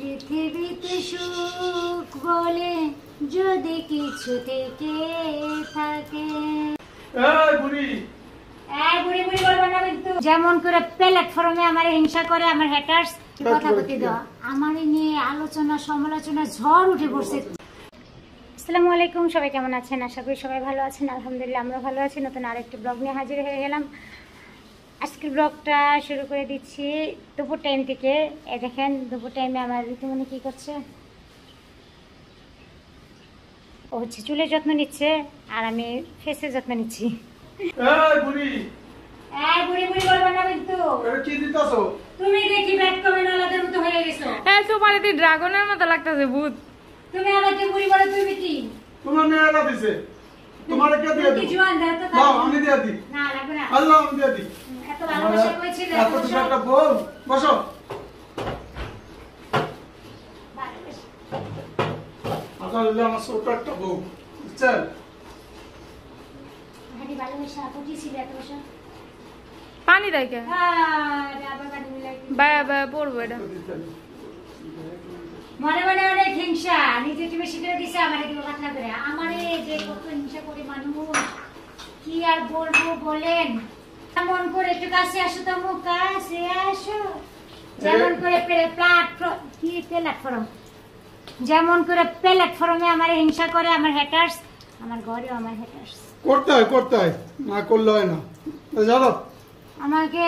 পৃথিবীতে সুখ বলে যদি কিছু থেকে থাকে। যেমন করে প্ল্যাটফর্মে আমার হিংসা করে আমার হ্যাটার্স কথা বলতে দাও। আমার নিয়ে আলোচনা সমালোচনা ঝড় উঠে পড়ছে। আসসালামু আলাইকুম সবাই কেমন আছেন? আশা করি সবাই ভালো আছেন। আলহামদুলিল্লাহ আমরা ভালো আছি। নতুন আরেকটি ব্লগ নিয়ে হাজির হয়ে গেলাম। আজকের ব্লগটা শুরু করে দিচ্ছি দুপুর টাইম থেকে। এ দেখেন দুপুর টাইমে আমার ঋতুমণি কি করছে? ও হচ্ছে চুলের যত্ন নিচ্ছে আর আমি ফেসের যত্ন নিচ্ছি। এই বুড়ি! এই বুড়ি বুড়ি বলব না কিন্তু। এটা কি দিতাছো? তুমি দেখি ব্যাট কমে নলাদের মতো হয়ে গেছো। হ্যাঁ তোমার ড্রাগনের মতো লাগতেছে ভূত। তুমি আমাকে বুড়ি বলো তুমি কি? তোমার মেয়েরা দিছে। তোমার কে দিয়ে দিই জোয়ান দাও তো দাও আমি দিয়ে দিই। না লাগবে না। আল্লাহ আমি দিয়ে দিই। এত একটা বল বসো। আচ্ছা আমার ছোট একটা বউ। বুঝছেন? পানি দেয় কে? মিলাই বায়া বায়া পড়ব এটা। মনে মনে অনেক হিংসা। নিজে তুমি শিখে দিছে আমার এগুলো কথা করে। আমারে যে কত হিংসা করে মানুষ কি আর বলব বলেন? মন করে একটু কাছে আসো তো মুখ কাছে আসো। যেমন করে প্ল্যাটফর্ম কি প্ল্যাটফর্ম যেমন করে প্ল্যাটফর্মে আমার হিংসা করে আমার আমার ঘরেও আমার করতে হয় করতে হয়। না করলে হয় না। জানো আমাকে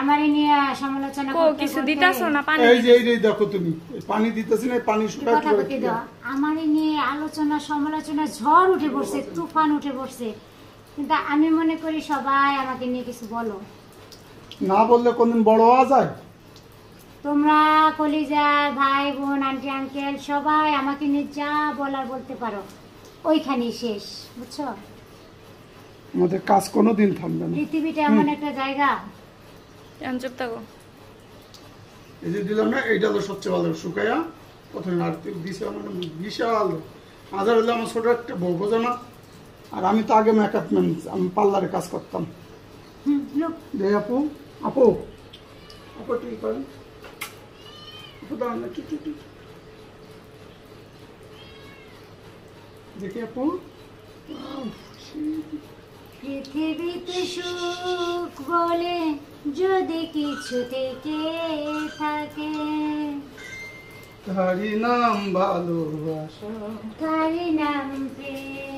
আমারে নিয়ে সমালোচনা করতে কিছু দিতাছো না পানি? এই যে এই যে দেখো তুমি পানি দিতেছি না পানি শুকায় কথা বলতে দাও। আমারে নিয়ে আলোচনা সমালোচনা ঝড় উঠে পড়ছে তুফান উঠে পড়ছে। কিন্তু আমি মনে করি সবাই আমাকে নিয়ে কিছু বলো। না বললে কোনদিন বড় হওয়া যায়? তোমরা কলিজার ভাই বোন আন্টি আঙ্কেল সবাই আমাকে নিয়ে যা বলার বলতে পারো। ওইখানেই শেষ বুঝছ? আমাদের কাজ কোনোদিন থামবে না। পৃথিবীটা এমন একটা জায়গা। চুপ থাকো এই যে দিলাম না এইটা হলো সবচেয়ে ভালো। শুকাইয়া প্রথমে নারকেল দিছে আমার বিশাল। হাজার হলে আমার ছোট একটা বউ বোঝো না। আর আমি তো আগে মেকআপ ম্যান আমি পার্লারে কাজ করতাম। হুম, আপু আপু। আপু ঠিক করেন? আপু না। দেখি আপু। পৃথিবীতে সুখ বলে যদি কিছু থেকে থাকে। তারি নাম ভালোবাসা। তারি নাম প্রেম।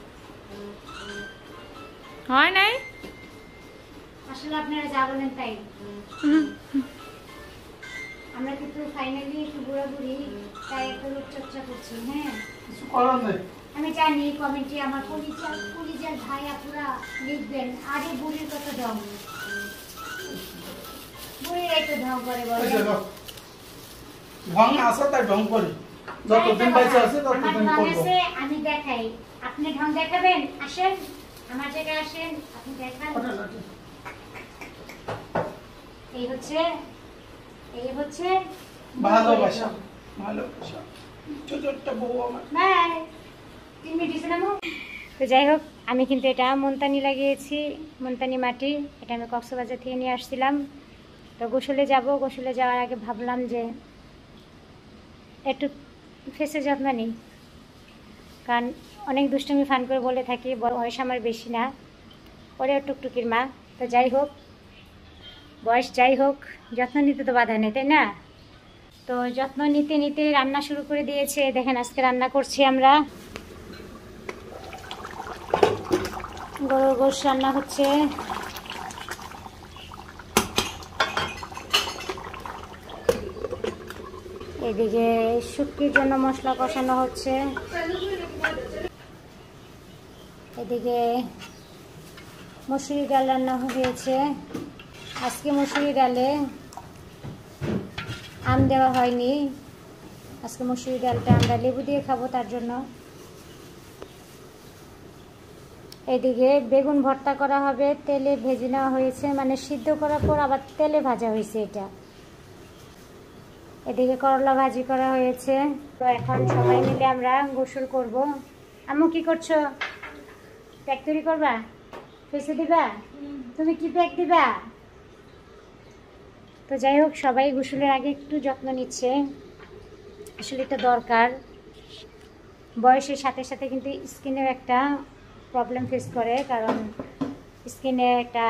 হয় নাই? আসলে আপনারা যা বলেন তাই। আমরা কিন্তু ফাইনালি একটু বুড়ি তাই একটু রূপচর্চা করছি হ্যাঁ? কিছু করার নেই। আমি জানি কমেন্টে আমার পরিচয় পরিচয় ভাই আপুরা লিখবেন আরে বুড়ির কত ঢং বুড়ির একটু ঢং করে বলে ঢং আছে তাই ঢং করি। যতদিন বাইচে আছে ততদিন করব। আমি দেখাই। আপনি ঢং দেখাবেন? আসেন। আমার জায়গায় আসেন আপনি দেখান। ওঠেন, ওঠেন। এই হচ্ছে এই হচ্ছে ভালোবাসা ভালোবাসা। ছোট বউ আমার। বাই। তিন মিনিট হয়েছে না মো? তো যাই হোক আমি কিন্তু এটা মন্তানি লাগিয়েছি মন্তানি মাটি। এটা আমি কক্সবাজার থেকে নিয়ে আসছিলাম। তো গোসলে যাব গোসলে যাওয়ার আগে ভাবলাম যে একটু ফেসে যত্ন নিই। কারণ অনেক দুষ্টুমি ফান করে বলে থাকি বয়স আমার বেশি না। ওরেও টুকটুকির মা। তো যাই হোক, বয়স যাই হোক, যত্ন নিতে তো বাধা নেই, তাই না? তো যত্ন নিতে নিতে রান্না শুরু করে দিয়েছে। দেখেন আজকে রান্না করছি আমরা। গরুর গোশ রান্না হচ্ছে। এদিকে শুটকির জন্য মশলা কষানো হচ্ছে। এদিকে মুসুরি ডাল রান্না হয়েছে আজকে মুসুরি ডালে আম দেওয়া হয়নি। আজকে মুসুরি ডালটা আমরা লেবু দিয়ে খাব তার জন্য। এদিকে বেগুন ভর্তা করা হবে, তেলে ভেজে নেওয়া হয়েছে মানে সিদ্ধ করার পর আবার তেলে ভাজা হয়েছে এটা। এদিকে করলা ভাজি করা হয়েছে। তো এখন সবাই মিলে আমরা গোসল করব। আম্মু, কি করছ? প্যাক তৈরি করবা? ফেসে দিবা? তুমি কি প্যাক দিবা? তো যাই হোক, সবাই গোসলের আগে একটু যত্ন নিচ্ছে। আসলে এটা দরকার। বয়সের সাথে সাথে কিন্তু স্কিনের একটা প্রবলেম ফেস করে, কারণ স্কিনে একটা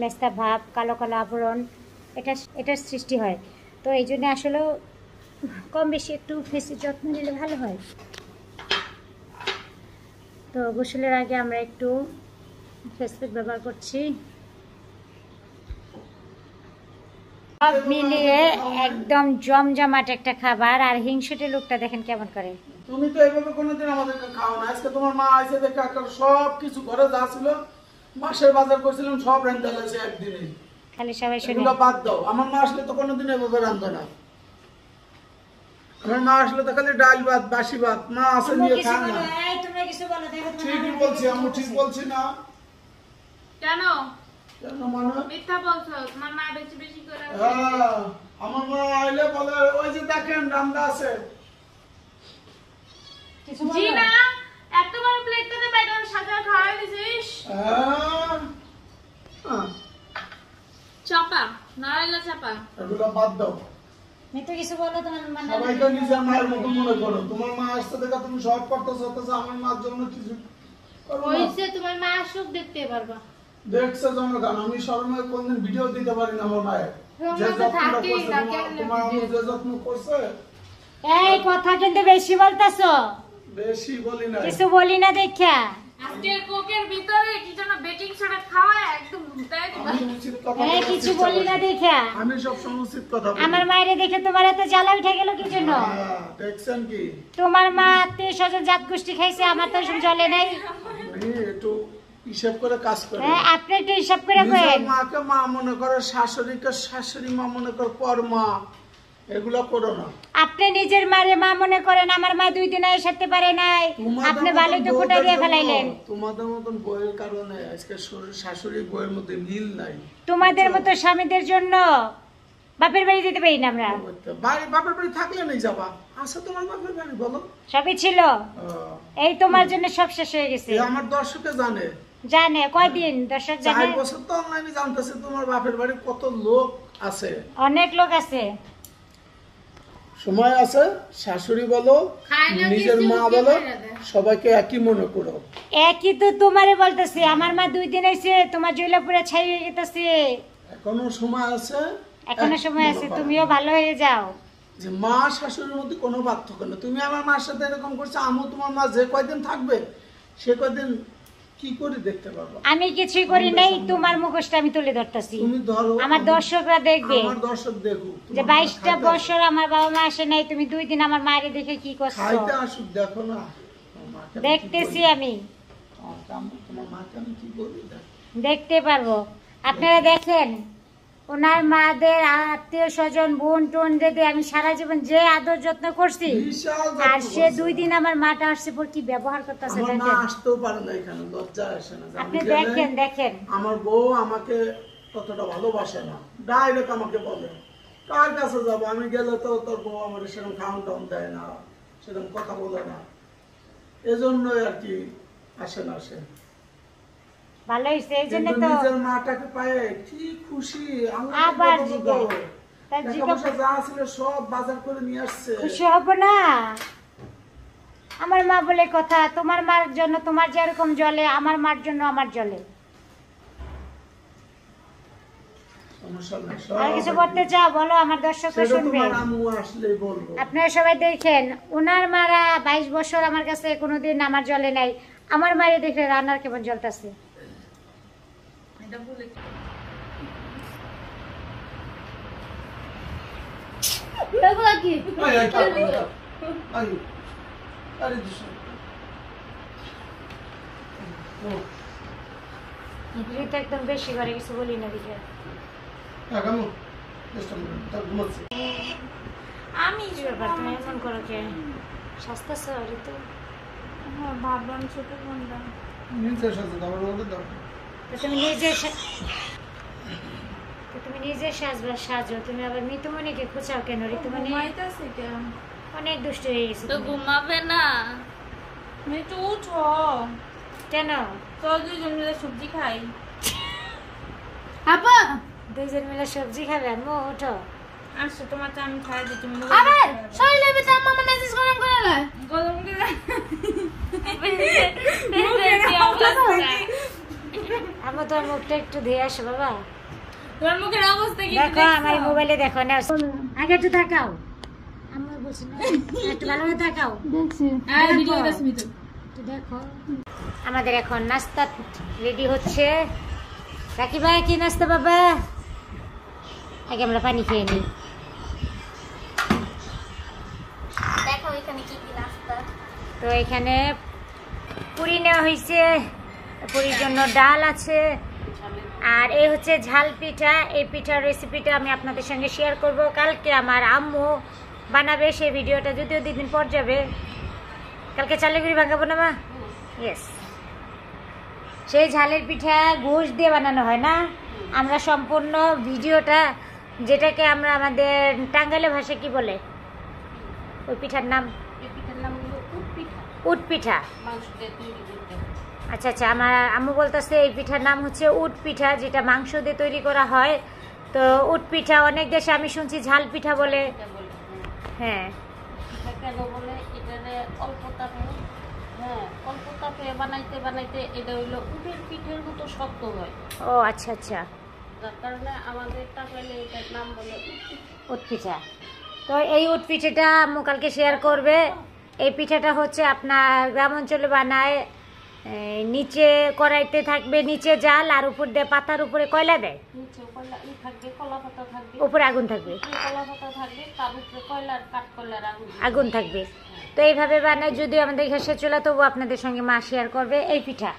মেস্তা ভাব, কালো কালো আবরণ, এটা এটার সৃষ্টি হয়। তো এই জন্য আসলেও কম বেশি একটু ফেসের যত্ন নিলে ভালো হয়। তো গোসলের আগে আমরা একটু ফেস প্যাক ব্যবহার করছি। সব মিলিয়ে একদম জমজমাট একটা খাবার। আর হিংসুটে লোকটা দেখেন কেমন করে। তুমি তো এইভাবে কোনোদিন আমাদেরকে খাও না। আজকে তোমার মা আইসে দেখে একটা সব কিছু ঘরে যা ছিল মাসের বাজার করছিলাম সব রান্না গেছে একদিনে। খালি সবাই শুনে বাদ দাও। আমার মা আসলে তো কোনোদিন এভাবে রান্ধে না। আমার মা আসলে তো খালি ডাল ভাত বাসি ভাত। মা আসে নিয়ে খান না। ঠিকই বলছি আমি ঠিক বলছি না। কেন? কেন মানে? মিথ্যা বলছো তোমার মা বেশি বেশি করে হ্যাঁ, আমার মা আইলে বলে ওই যে দেখেন রান্না আছে। জি না এত বড় প্লেটটাতে বাইরে সাজা খাওয়াই দিছিস? হ্যাঁ, চাপা নারায়লা চাপা। এগুলো বাদ দাও। মিতু কিছু বলো তোমার মানে সবাইকে নিজের মায়ের মতো মনে করো। তোমার মা আসতে দেখা তুমি সব করতেছো অথচ আমার মার জন্য কিছু হইছে তোমার মা আসুক দেখতে পারবা। দেখছে জনগণ আমি শরমে কোনদিন ভিডিও দিতে পারি না আমার মায়ের। যে রোমনা তো যত্নটা থাকেই, করছে তোমার- কেন যে যত্ন করছে এই কথা কিন্তু বেশি বলতেছো। বেশি বলি না কিছু বলি না দেখা। আজকে কোকের ভিতরে কি যেন বেকিং সোডা খাওয়ায় একদম ভুতায় বলার কিছু বলি না দেখা। আমি সব কথা বলি। আমার মায়ের দেখে তোমার এত জ্বালা উঠে গেল কি জন্য? হ্যাঁ, দেখছেন কি? তোমার মা আত্মীয় স্বজন জাত গোষ্ঠী খাইছে আমার তো জলে নাই। একটু হিসেব করে কাজ করি। হ্যাঁ আপনি একটু হিসাব করে করেন। মাকে মা মনে করো শাশুড়িকে শাশুড়ি মা মনে করো পর মা। এগুলো করো না। আপনি নিজের মারে মা মনে করেন আমার মা দুই দিন এসে পারে নাই। আপনি ভালোই তো কোটা দিয়ে ফেলাইলেন। তোমাদের মতন বইয়ের কারণে আজকে শ্বশুর- শাশুড়ি বইয়ের মধ্যে মিল নাই। তোমাদের মতো স্বামীদের জন্য বাপের বাড়ি যেতে পারি না আমরা। বাড়ি বাপের বাড়ি থাকলে নেই যাবা। আছে তোমার বাপের বাড়ি বলো। সবই ছিল। এই তোমার জন্য সব শেষ হয়ে গেছে। আমার দর্শকে জানে। জানে কয়দিন? দর্শক জানে? চার বছর তো অনলাইনে জানতেছে তোমার বাপের বাড়ি কত লোক আছে। অনেক লোক আছে। সময় আছে শাশুড়ি বলো নিজের মা বলো সবাইকে একই মনে করো। একই তো তোমারে বলতেছি আমার মা দুই দিন হয়েছে তোমার জৈলাপুরে ছাই হয়ে গেতেছে। এখনও সময় আছে? এখনও সময় আছে তুমিও ভালো হয়ে যাও। যে মা শাশুড়ির মধ্যে কোনো পার্থক্য নেই। তুমি আমার মার সাথে এরকম করছ আমু তোমার মা যে কয়দিন থাকবে সে কয়দিন কি করে দেখতে পারব? আমি কিছুই করি নাই তোমার মুখোশটা আমি তুলে ধরতেছি। তুমি ধরো আমার দর্শকরা দেখবে। আমার দর্শক দেখুক যে তোমার মা বাইশটা খাইতে- বছর আমার বাবা মা আসে নাই তুমি দুই দিন আমার মায়ের দেখে কি করছ? খাইতে আসুক দেখো না। দেখতেছি আমি। তোমার মাকে আমি কি করি? দেখতে পারব। আপনারা দেখেন ওনার মাদের আত্মীয় স্বজন বোন টোন যদি আমি সারা জীবন যে আদর যত্ন করছি আর সে দুই দিন আমার মাটা আসছে পর কি ব্যবহার করতেছে আসতেও পারে না এখানে লজ্জা আসে না। আপনি দেখেন দেখেন। আমার বউ আমাকে ততটা ভালোবাসে না ডাইরেক্ট আমাকে বলে কার কাছে যাব? আমি গেলে তো তোর বউ আমার সেরকম খাওয়ান টাউন দেয় না সেরকম কথা বলে না। এজন্যই আর কি আসে না সে। ভালো হয়েছে এই জন্য তো নিজের মাটাকে পায়ে কি খুশি আবার। তার টাকা যা ছিল সব বাজার করে নিয়ে আসছে। খুশি হব না? আমার মা বলে কথা তোমার মার জন্য তোমার যেরকম জলে আমার মার জন্য আমার জলে। আর কিছু করতে চাও? বলো আমার দর্শকরা শুনবে। আপনারা সবাই দেখেন ওনার মারা বাইশ বছর আমার কাছে কোনোদিন আমার জলে নাই। আমার মায়ের দেখে রান্নার কেমন জ্বলতেছে তো একদম বেশি করে কিছু বলি না দিকে। আমি ব্যাপার? তুমি এমন করো কে? স্বাস্থ্য সরি তো হ্যাঁ ভাবলাম ছোট বোনটা। সাথে দাও। তো তুমি নিজে তো তুমি নিজে সাজবা সাজো। তুমি আবার মিতুমণিকে খোঁচাও কেন? ঋতুমণি অনেক দুষ্ট হয়ে গেছে তো ঘুমাবে না। একটু উঠো। কেন? চল দুজন মিলে সবজি খাই। আপা! দুইজন মিলে সবজি খাবে? আম্মু ওঠো আসো তোমার আমি খাই দিই তুমি আবার শরীরে ভিতরে মামা মেসেজ গরম করে গরম করে আম্মু তোমার মুখটা একটু ধুয়ে আসো বাবা। তোমার মুখের অবস্থা কি দেখো আমার মোবাইলে দেখো না আগে একটু তাকাও। আম্মু বলছি না। একটু ভালোভাবে তাকাও। দেখছি। ভিডিও দেখছি তো দেখো। আমাদের এখন নাস্তা রেডি হচ্ছে। রাখি ভাই কি নাস্তা বাবা? আগে আমরা পানি খেয়ে নিই। দেখো এখানে কি কি নাস্তা? তো এখানে পুরি নেওয়া হয়েছে। পুরির জন্য ডাল আছে। আর এই হচ্ছে ঝাল পিঠা। এই পিঠার রেসিপিটা আমি আপনাদের সঙ্গে শেয়ার করব। কালকে আমার আম্মু বানাবে সেই ভিডিওটা যদিও দুদিন পর যাবে। কালকে চালের গুঁড়ি ভাঙাবো না, মা? ইয়েস সেই ঝালের পিঠা ঘুষ দিয়ে বানানো হয় না? আমরা সম্পূর্ণ ভিডিওটা যেটাকে আমরা আমাদের টাঙ্গাইলে ভাষায় কি বলে? ওই পিঠার নাম? উট পিঠা। আচ্ছা আচ্ছা আমার আম্মু বলতেছে এই পিঠার নাম হচ্ছে উট পিঠা, যেটা মাংস দিয়ে তৈরি করা হয়। তো উট পিঠা, অনেক দেশে আমি শুনছি ঝাল পিঠা বলে। হ্যাঁ। অল্প বানাইতে বানাইতে এটা হইল উটের পিঠের মতো শক্ত হয় ও আচ্ছা আচ্ছা। কারণে আমাদের নাম বলে। তো এই উট পিঠাটা কালকে শেয়ার করবে। এই পিঠাটা হচ্ছে আপনার গ্রাম অঞ্চলে বানায় নিচে কড়াইতে থাকবে নিচে জাল আর উপর দিয়ে পাতার উপরে কয়লা দেয়? উপরে আগুন থাকবে। আগুন আগুন থাকবে। তো এইভাবে বানায় যদি আমাদের ঘাসে চলে তবু আপনাদের সঙ্গে মা শেয়ার করবে এই পিঠা।